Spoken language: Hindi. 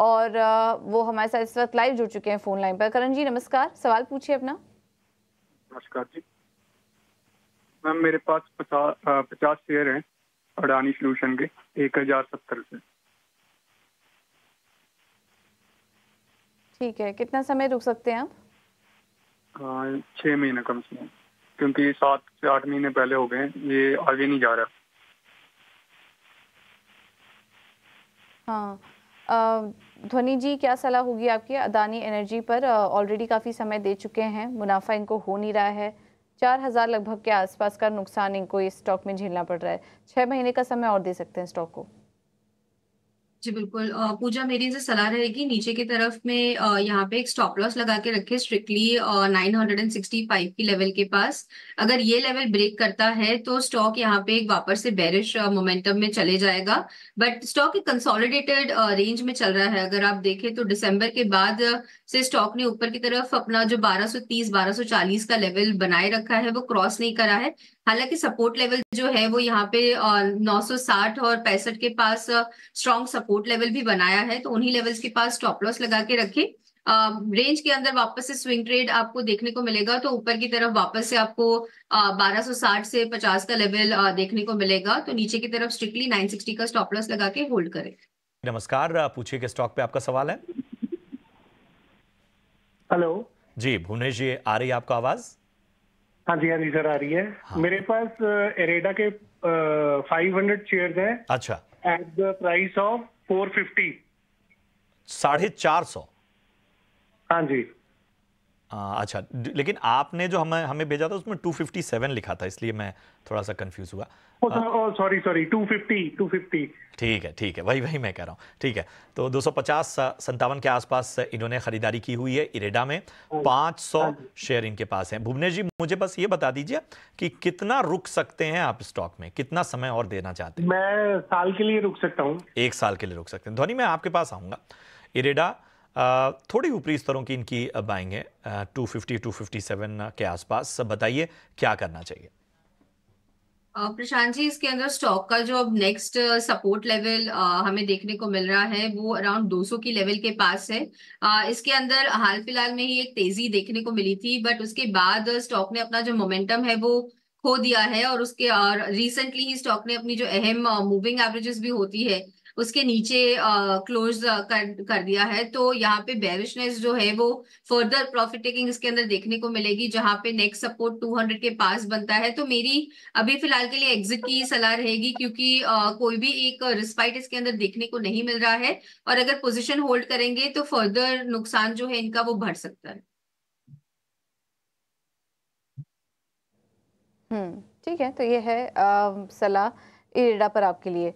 और वो हमारे साथ इस वक्त लाइव जुड़ चुके हैं फ़ोन लाइन पर। करण जी नमस्कार। सवाल पूछिए अपना। नमस्कार जी। मैम मेरे पास पचास पचास शेयर हैं अडानी सोल्यूशन के एक हज़ार सत्तर से ठीक है कितना समय रुक सकते हैं आप? छः महीने कम से कम क्योंकि सात से आठ महीने पहले हो गए ये आगे नहीं जा रहा। हाँ। ध्वनि जी, क्या सलाह होगी आपकी? अदानी एनर्जी पर ऑलरेडी काफ़ी समय दे चुके हैं। मुनाफा इनको हो नहीं रहा है। चार हज़ार लगभग के आसपास का नुकसान इनको इस स्टॉक में झेलना पड़ रहा है। छः महीने का समय और दे सकते हैं स्टॉक को। जी बिल्कुल पूजा मेरी इनसे सलाह रहेगी, नीचे की तरफ़ में यहाँ पे एक स्टॉप लॉस लगा के रखे strictly nine hundred and sixty five की लेवल के पास। अगर ये लेवल ब्रेक करता है तो स्टॉक यहाँ पे एक वापस से बेरिश मोमेंटम में चले जाएगा। बट स्टॉक एक कंसोलिडेटेड रेंज में चल रहा है। अगर आप देखें तो दिसंबर के बाद से स्टॉक ने ऊपर की तरफ़ अपना जो 1230 1240 का लेवल बनाए रखा है, वो क्रॉस नहीं करा है। हालाँकि सपोर्ट लेवल जो है वो यहाँ पे 960 और पैंसठ के पास स्ट्रॉन्ग सपोर्ट लेवल भी बनाया है तो उन्हीं लेवल्स के पास स्टॉप लॉस लगा के रखे। रेंज के अंदर वापस से स्विंग ट्रेड आपको देखने को मिलेगा तो ऊपर की तरफ़ वापस से आपको बारह सौ साठ से पचास का लेवल देखने को मिलेगा तो नीचे की तरफ़ स्ट्रिक्टली 960 का स्टॉप लॉस लगा के होल्ड करें। नमस्कार पूछिए कि स्टॉक पे आपका सवाल है। हेलो। जी भुवनेश जी आ रही है आपको आवाज़? हाँ जी हाँ जी सर आ रही है। हाँ। मेरे पास एरेडा के फाइव हंड्रेड शेयर है। अच्छा। At the price of four fifty साढ़े चार सौ। हाँ जी। आ, अच्छा लेकिन आपने जो हमें हमें भेजा था उसमें 257 लिखा था इसलिए मैं थोड़ा सा कंफ्यूज हुआ सॉरी सॉरी 250 250 ठीक है ठीक है वही वही मैं कह रहा हूँ ठीक है। तो 250 संतावन के आसपास इन्होंने खरीदारी की हुई है इरेडा में। 500 हाँ शेयर हाँ इनके पास हैं। भुवनेश जी मुझे बस ये बता दीजिए कि कितना रुक सकते हैं आप स्टॉक में? कितना समय और देना चाहते हैं? मैं साल के लिए रुक सकता हूँ। एक साल के लिए रुक सकते हैं। ध्वनि मैं आपके पास आऊँगा। इरेडा थोड़ी ऊपरी स्तरों की इनकी बाइंग है two fifty two fifty seven के आसपास। बताइए क्या करना चाहिए? प्रशांत जी इसके अंदर स्टॉक का जो अब नेक्स्ट सपोर्ट लेवल हमें देखने को मिल रहा है वो अराउंड 200 की लेवल के पास है। आ, इसके अंदर हाल फ़िलहाल में ही एक तेज़ी देखने को मिली थी बट उसके बाद स्टॉक ने अपना जो मोमेंटम है वो खो दिया है और उसके और रिसेंटली ही स्टॉक ने अपनी जो अहम मूविंग एवरेजेस भी होती है उसके नीचे क्लोज uh, कर कर दिया है। तो यहाँ पे बेरिशनेस जो है वो फर्दर प्रॉफिट टेकिंग इसके अंदर देखने को मिलेगी जहाँ पे नेक्स्ट सपोर्ट 200 के पास बनता है। तो मेरी अभी फ़िलहाल के लिए एग्जिट की सलाह रहेगी क्योंकि आ, कोई भी एक रिस्पाइट इसके अंदर देखने को नहीं मिल रहा है। और अगर पोजिशन होल्ड करेंगे तो फर्दर नुकसान जो है इनका वो बढ़ सकता है। हम्म ठीक है तो ये है सलाह इरेडा पर आपके लिए।